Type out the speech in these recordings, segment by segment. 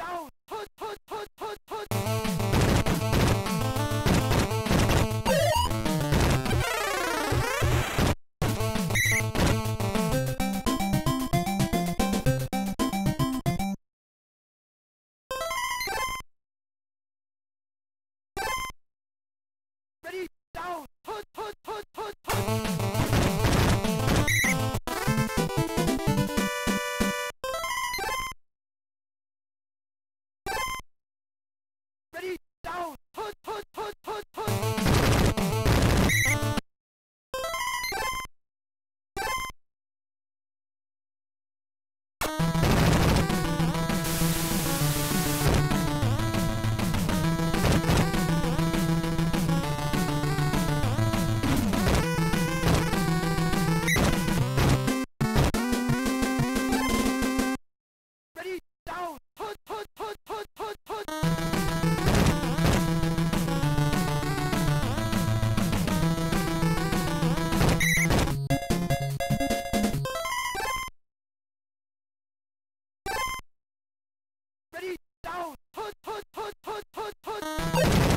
down. Hood, Oh!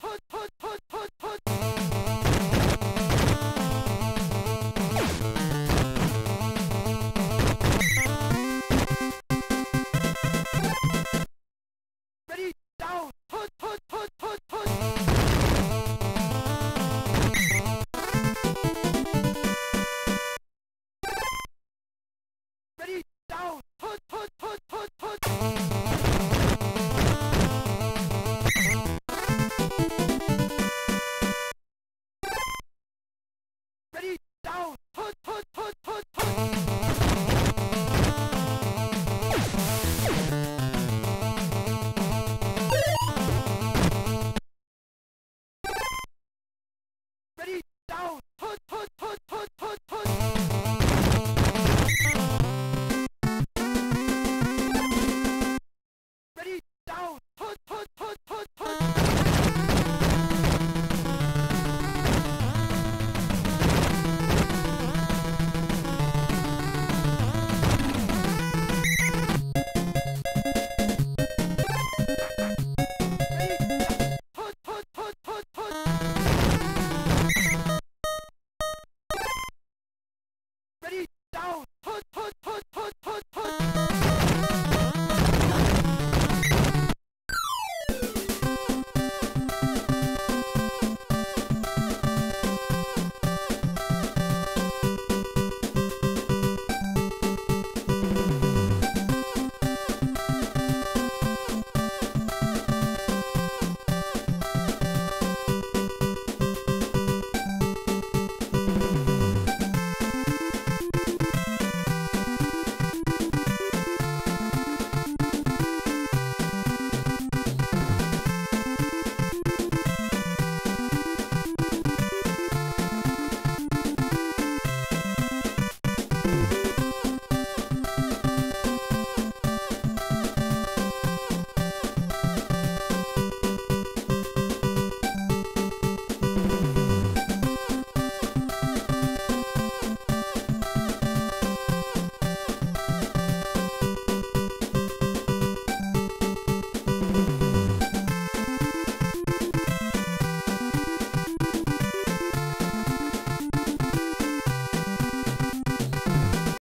Ha!